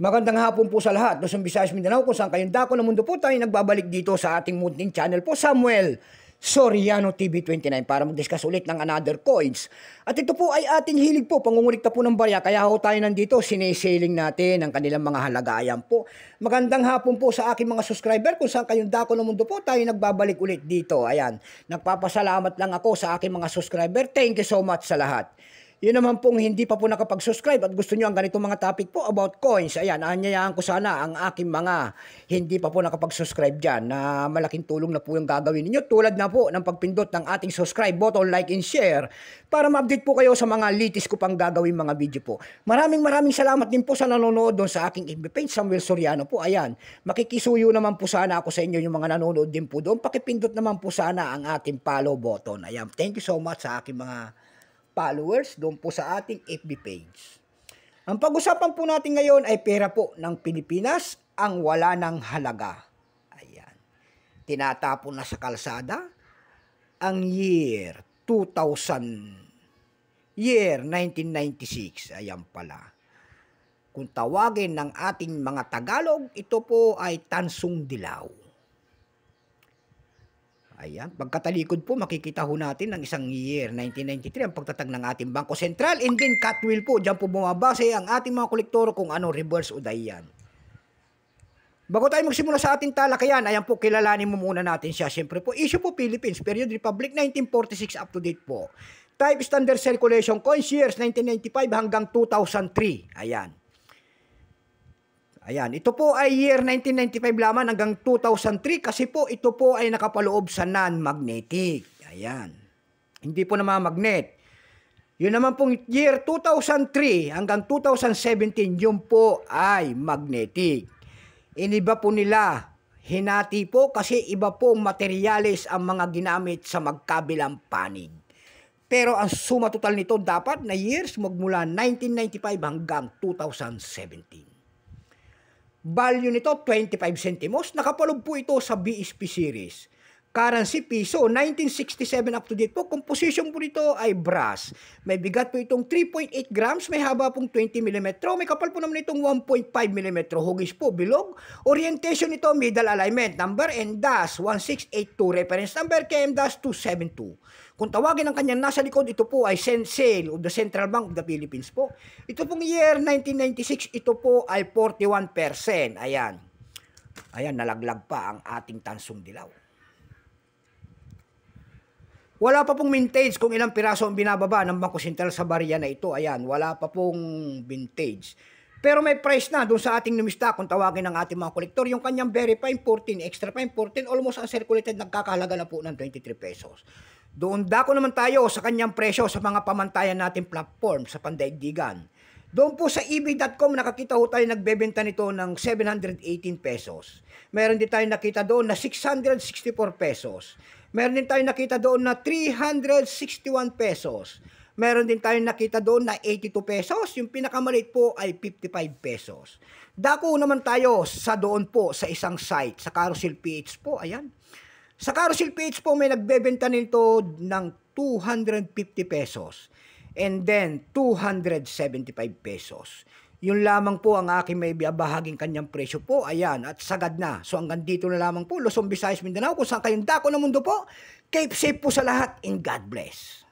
Magandang hapon po sa lahat. Luzon, Visayas, Mindanao, kung saan kayong dako ng mundo po tayo nagbabalik dito sa ating munting channel po, Samuel Soriano TV29 para mag-discuss ulit ng another coins. At ito po ay ating hilig po, pangungulikta po ng barya, kaya ho tayo nandito, sinesailing natin ang kanilang mga halagayan po. Magandang hapon po sa aking mga subscriber, kung saan kayong dako ng mundo po tayo nagbabalik ulit dito. Ayan, nagpapasalamat lang ako sa aking mga subscriber. Thank you so much sa lahat. Yun naman pong hindi pa po nakapag-subscribe at gusto nyo ang ganitong mga topic po about coins. Ayan, anyayaan ko sana ang aking mga hindi pa po nakapag-subscribe dyan na malaking tulong na po yung gagawin ninyo. Tulad na po ng pagpindot ng ating subscribe button, like and share para ma-update po kayo sa mga litis ko pang gagawin mga video po. Maraming maraming salamat din po sa nanonood doon sa aking FB page, Samuel Soriano po. Ayan, makikisuyo naman po sana ako sa inyo yung mga nanonood din po doon. Pakipindot naman po sana ang ating follow button. Ayan, thank you so much sa aking mga followers doon po sa ating FB page. Ang pag-usapan po natin ngayon ay pera po ng Pilipinas ang wala ng halaga. Ayan. Tinatapon na sa kalsada ang year 2000 year 1996. Ayan pala. Kung tawagin ng ating mga Tagalog, ito po ay Tansong Dilaw. Ayan, pagkatalikod po makikita ho natin ng isang year, 1993, ang pagtatag ng ating Bangko Sentral and then Catwheel po, dyan po bumabase ang ating mga kolektor kung ano reverse o dayan. Bago tayo magsimula sa ating talakayan, ayan po, kilalanin mo muna natin siya. Siyempre po, issue po Philippines, period Republic 1946 up to date po. Type standard circulation coins years 1995 hanggang 2003. Ayan. Ayan, ito po ay year 1995 lamang hanggang 2003 kasi po ito po ay nakapaloob sa non-magnetic. Ayan. Hindi po naman magnet. Yun naman pong year 2003 hanggang 2017, yun po ay magnetic. Iniba po nila, hinati po kasi iba pong materyales ang mga ginamit sa magkabilang panig. Pero ang suma total nito dapat na years magmula 1995 hanggang 2017. Value nito 25 centimos. Nakapalog po ito sa BSP series. Currency piso 1967 up to date po. Composition po nito ay brass. May bigat po itong 3.8 grams, may haba pong 20 mm. May kapal po naman itong 1.5 mm. Hugis po bilog. Orientation nito middle alignment. Number and dash 1682. Reference number KM-272. Kung tawagin ang kanyang nasa likod, ito po ay sale of the Central Bank of the Philippines po. Ito pong year 1996, ito po ay 41%. Ayan. Ayan, nalaglag pa ang ating tansong dilaw. Wala pa pong vintage kung ilang piraso ang binababa ng Bangko Sentral sa barya na ito. Ayan, wala pa pong vintage. Pero may price na doon sa ating numista kung tawagin ng ating mga kolektor. Yung kanyang very fine 14, extra fine 14, almost uncirculated, nagkakahalaga na po ng 23 pesos. Doon dako naman tayo sa kanyang presyo sa mga pamantayan nating platform sa pandaigdigan. Doon po sa ebay.com nakakita ho tayo nagbebenta nito ng 718 pesos. Meron din tayo nakita doon na 664 pesos. Meron din tayo nakita doon na 361 pesos. Meron din tayo nakita doon na 82 pesos. Yung pinakamaliit po ay 55 pesos. Dako naman tayo sa doon po sa isang site, sa Carousel PH po. Ayan. Sa carousel page po may nagbebenta nito ng 250 pesos and then 275 pesos. Yun lamang po ang aking may bahaging kanyang presyo po. Ayan, at sagad na. So hanggang dito na lamang po, Luzon, Visayas, Mindanao, kung saan kayong dako ng mundo po. Keep safe po sa lahat and God bless.